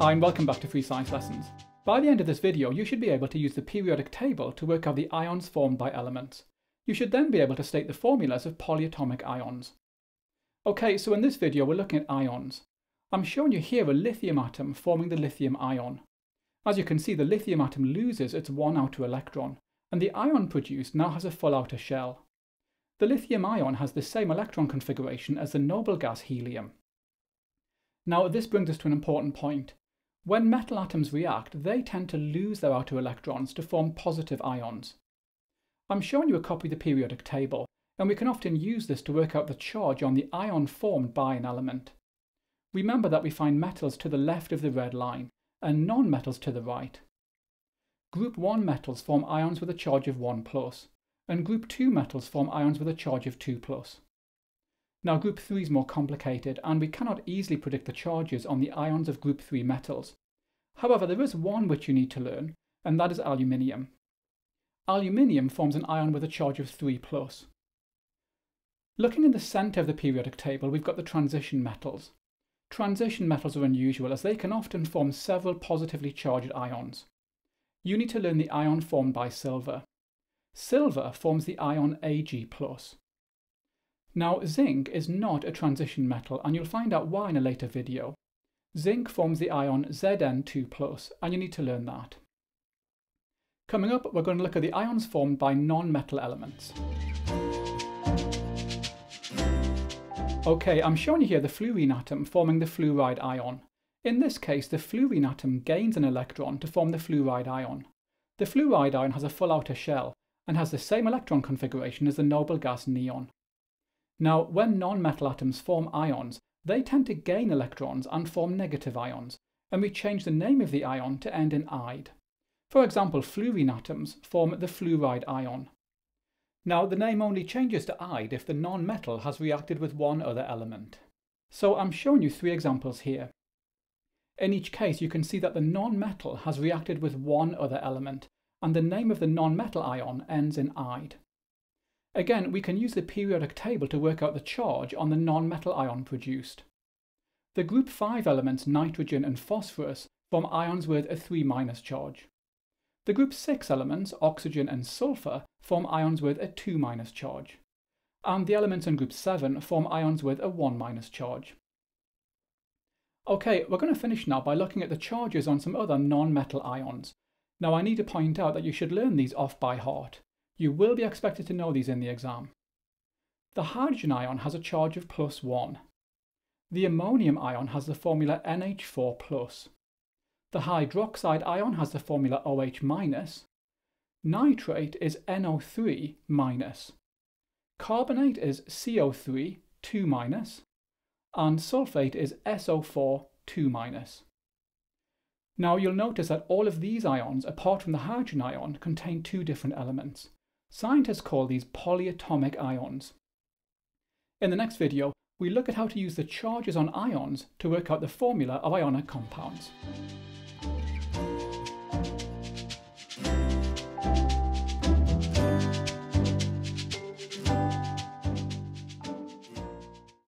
Hi and welcome back to Free Science Lessons. By the end of this video you should be able to use the periodic table to work out the ions formed by elements. You should then be able to state the formulas of polyatomic ions. Okay, so in this video we're looking at ions. I'm showing you here a lithium atom forming the lithium ion. As you can see the lithium atom loses its one outer electron, and the ion produced now has a full outer shell. The lithium ion has the same electron configuration as the noble gas helium. Now this brings us to an important point. When metal atoms react, they tend to lose their outer electrons to form positive ions. I'm showing you a copy of the periodic table, and we can often use this to work out the charge on the ion formed by an element. Remember that we find metals to the left of the red line, and non-metals to the right. Group 1 metals form ions with a charge of 1+, plus, and group 2 metals form ions with a charge of 2+. Plus. Now group 3 is more complicated and we cannot easily predict the charges on the ions of group 3 metals. However, there is one which you need to learn, and that is aluminium. Aluminium forms an ion with a charge of 3+. Plus. Looking in the centre of the periodic table, we've got the transition metals. Transition metals are unusual as they can often form several positively charged ions. You need to learn the ion formed by silver. Silver forms the ion Ag+. Now zinc is not a transition metal and you'll find out why in a later video. Zinc forms the ion Zn2+, and you need to learn that. Coming up, we're going to look at the ions formed by non-metal elements. Okay, I'm showing you here the fluorine atom forming the fluoride ion. In this case, the fluorine atom gains an electron to form the fluoride ion. The fluoride ion has a full outer shell, and has the same electron configuration as the noble gas neon. Now, when non-metal atoms form ions, they tend to gain electrons and form negative ions, and we change the name of the ion to end in "ide." For example, fluorine atoms form the fluoride ion. Now, the name only changes to "ide" if the non-metal has reacted with one other element. So I'm showing you three examples here. In each case, you can see that the non-metal has reacted with one other element, and the name of the non-metal ion ends in "ide." Again, we can use the periodic table to work out the charge on the non-metal ion produced. The group 5 elements nitrogen and phosphorus form ions with a 3 charge. The group 6 elements, oxygen and sulfur, form ions with a 2 charge. And the elements in group 7 form ions with a 1 minus charge. Okay, we're going to finish now by looking at the charges on some other non-metal ions, now I need to point out that you should learn these off by heart. You will be expected to know these in the exam. The hydrogen ion has a charge of plus 1. The ammonium ion has the formula NH4+. The hydroxide ion has the formula OH-. Nitrate is NO3-. Carbonate is CO3 2-, and sulfate is SO4 2-. Now you'll notice that all of these ions, apart from the hydrogen ion, contain two different elements. Scientists call these polyatomic ions. In the next video, we look at how to use the charges on ions to work out the formula of ionic compounds.